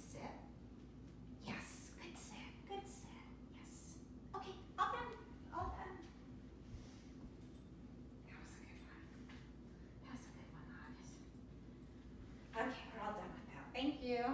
sit. Yes, good sit, good sit, yes. Okay, all done, all done. That was a good one. That was a good one, August. Okay, we're all done with that. Thank you.